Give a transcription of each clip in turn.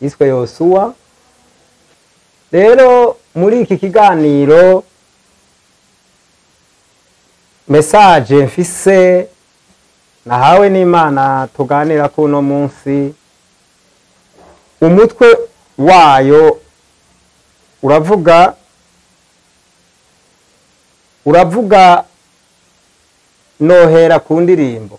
yiswe yosuwa rero muri iki kiganiro mesaje mfise nahawe n'imana tuganira ko uno munsi umutwe wayo uravuga uravuga nohera ku ndirimbo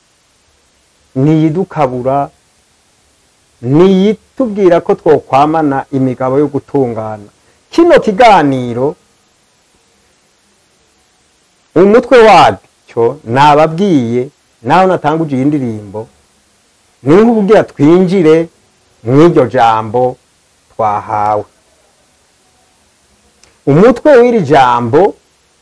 ni niyitubwira ko twokwamana imigabo yo gutungana kino kiganiro umutwe wacyo nababwiye naho natanguje iyi ndirimbo ni nk'ubwira twinjire mu jambo twahawe umutwe w'iri jambo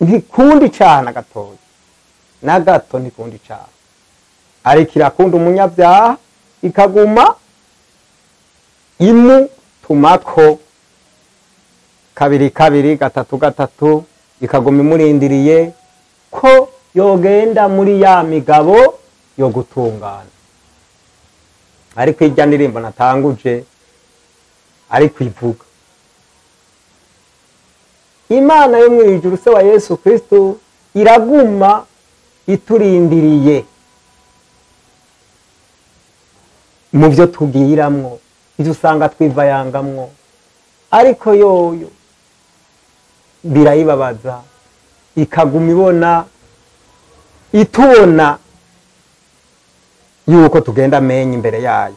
ntikundi icana gatoya na gato ntikundi icana ariko irakunda umunyabyaha ikaguma ko kabiri kabiri gatatu gatatu ikaguma imurindiriye ko yogenda muri ya migabo yo gutungana ariko irya ndirimbo natanguje ariko ivuga imana yo mu ijuru se wa yesu kirisitu iraguma iturindiriye mu byo tubwiramwo ibyo usanga twivayangamwo ariko yoyo birayibabaza ikaguma ibona itubona yuko tugenda amenya imbere yayo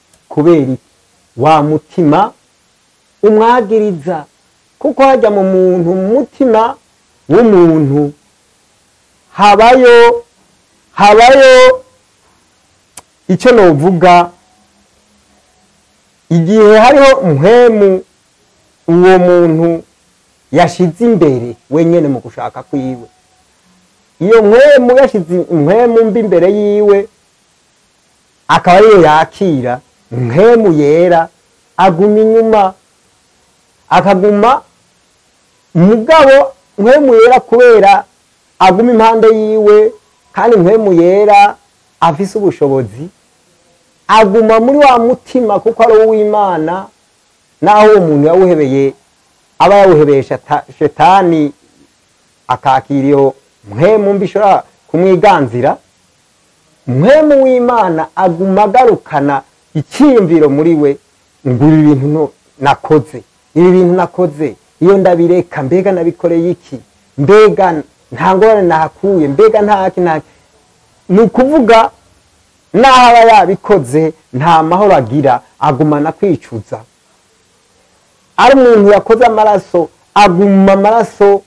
kubera wa mutima umwagiriza kuko hajya mu muntu mutima w'umuntu habayo habayo icyo navuga igihe hariho umuhemu uwo muntu yashyize imbere wenyine mu gushaka kwiwe iyo mwemu yashyize mwemu mbi imbere yiwe akaba ariyo yakira mwemu yera aguma inyuma akaguma mugabo mwemu yera kubera aguma impande yiwe kandi mwemu yera afise ubushobozi aguma muri wa mutima kuko ari uw'imana naho uwo muntu yawuhebeye aba yawuhebesha shetani akakira iyo mpemu ishobora kumwiganzira mpemu w'imana aguma agarukana icyiyumviro muri we ngo ibi bintu nakoze ibi bintu nakoze iyo ndabireka mbega nabikoreye iki mbega nta ngorane nahakuye mbega ntaki ntaki ni ukuvuga n'aho aba yabikoze nta mahoro agira agumana kwicuza ari umuntu yakoze amaraso aguma amaraso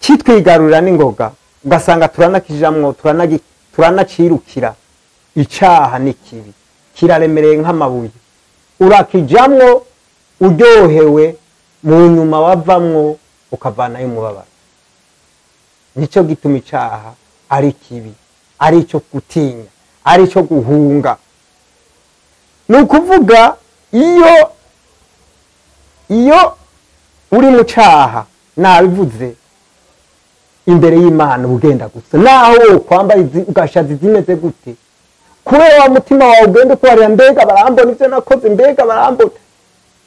kitwigarurira n'ingoga ugasanga turanakijamwo turanacirukira icyaha ni kibi kiraremereye nk'amabuye urakijamwo uryohewe mu nyuma wavamwo ukavanayo umubabaro nicyo gituma icyaha ari kibi ari cyo gutinya ari cyo guhunga ni ukuvuga iyo iyo uri mu cyaha nabivuze imbere y'imana ugenda gusa naho kwambaye ugashatse izimeze gute kubera wa mutima wawe ugenda ukubarira mbega barambona ibyo nakoze mbega barambona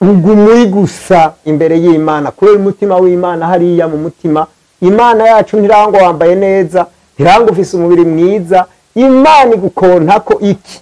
ugumuye gusa imbere y'imana kubera umutima w'imana hariya mu mutima imana yacu ntirango wambaye neza ntirango ufise umubiri mwiza imana igukonta ko iki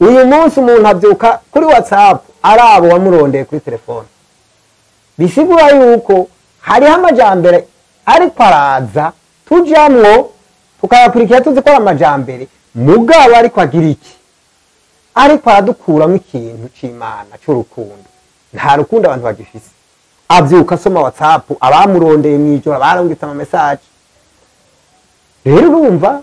uyu munsi umuntu abyuka kuri watsapu ari abo wamurondeye kuri telefone bisigura yuko hariho amajyambere ari araza tujyamwo tukayakurikira tuzi ko ari amajyambere mugabo ariko agira iki ariko aradukuramo ikintu cy'imana cy'urukundo nta rukundo abantu bagifise abyuka asoma watsapu abamurondeye mu ijoro barangitse amamesaje rero urumva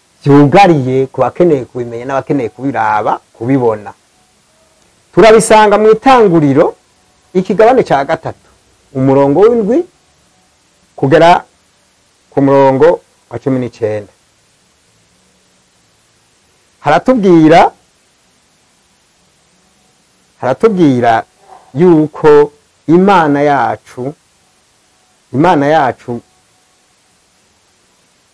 byugariye ku bakeneye kubimenya n'abakeneye kubiraba kubibona turabisanga mu itanguriro ikigabane cya gatatu umurongo w'indwi kugera ku murongo wa cumi n'icyenda haratubwira haratubwira yuko imana yacu imana yacu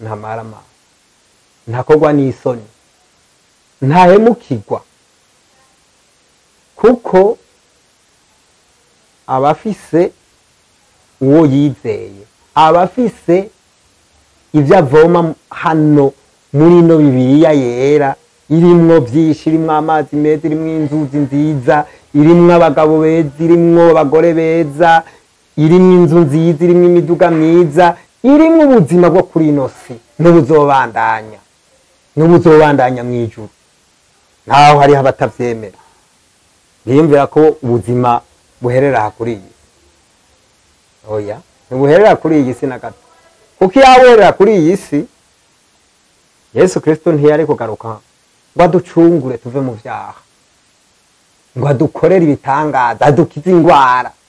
ntamara amaso ntakogwa n'isoni ntahemukirwa kuko abafise uwo yizeye abafise ibyo avoma hano muri ino bibiriya yera irimwo byinshi irimwo amazi meza irimwo inzuzi nziza irimwo abagabo beza irimwo abagore beza irimwo inzu nziza irimwo imiduga myiza irimo ubuzima bwo kuri ino si n'ubuzobandanya n'ubuzobandanya mu ijuru ntaho hariho abatabyemera biyumvira ko ubuzima buherera kuri iyi oya ntibuherera kuri iyi si na gato kuko iyo abuherera kuri iyi si yesu kirisito ntiyari kugaruka ngo aducungure tuve mu byaha ngo adukorere ibitangaza adukize indwara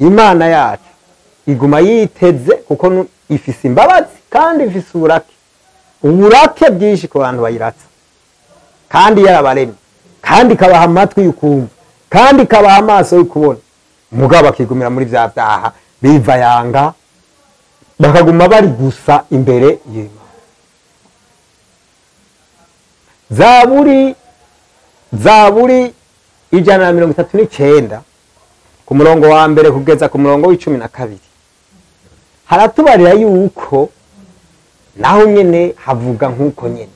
imana yacu iguma yiteze kuko ifise imbabazi kandi ifise uburake uburake bwinshi ku bantu bayiratsa kandi yarabaremye kandi ikabaha amatwi y'ukumva kandi ikabaha amaso yo kubona mugabo bakigumira muri bya byaha yanga bakaguma bari gusa imbere y'imana zaburi zaburi ijana na mirongo itatu n'icyenda ku murongo wa mbere kugeza ku murongo w'icumi na kabiri haratubarira yuko naho nyine havuga nk'uko nyine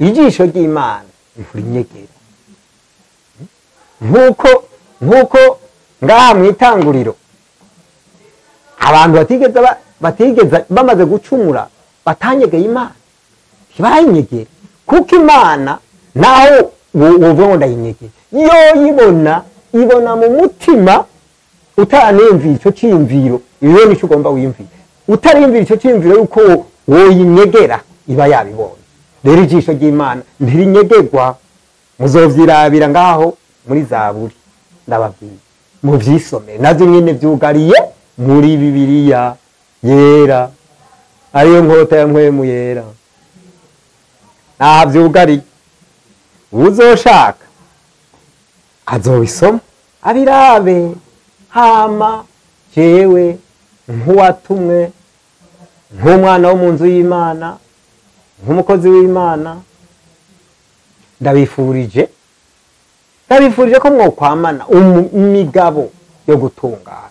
ijisho ry'imana rivura inyegera nk'uko nk'uko ngaha mu itanguriro abantu batigeze bamaze gucumura batanyegeye imana ntibayinyegere kuko imana naho wovuga ngo ndayinyegere iyo yibona ibona mu mutima utaranimvira icyo cyiyumviro iyo nicyo ugomba wiyumvira utarimvira icyo cyiyumviro yuko woyinyegera iba yabibonye rero ijisho ry'imana ntirinyegegwa muzobyirabira ngaho muri zaburi mu mubyisomere nazo nyine byugariye muri bibiliya yera ariyo nkota ya mpwemu yera ntaha byugariye uzoshaka azobisoma abirabe hama jewe nk'uwatumwe nk'umwana wo mu nzu y'imana nk'umukozi w'imana ndabifurije ndabifurije ko mwokwamana imigabo yo gutungana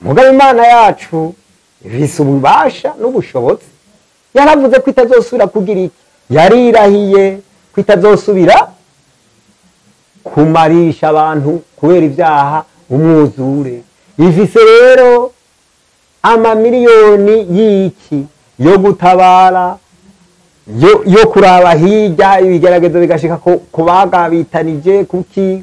mugabe imana yacu ifise ububasha n'ubushobozi yaravuze ko itazosubira kugira iki yarirahiye ko itazosubira kumarisha abantu kubera ibyaha umwuzure ifise rero amamiliyoni y'iki yo gutabara yo kuraba hirya ibigerageza bigashika ku bagabitanije kuki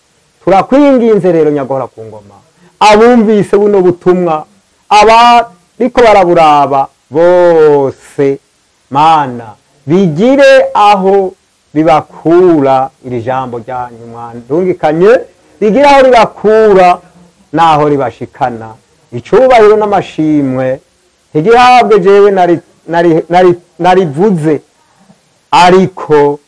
turakwinginze rero nyagora ku ngoma abumvise buno butumwa ariko baraburaba bose mana bigire aho bibakura iri jambo ryanyu mwandungikanye rigire aho ribakura n'aho ribashikana icyubahiro n'amashimwe ntigihabwe jewe narivuze ariko